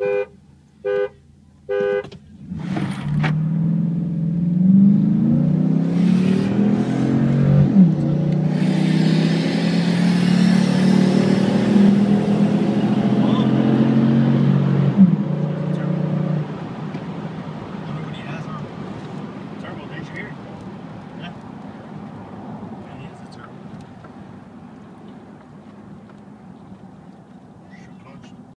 you.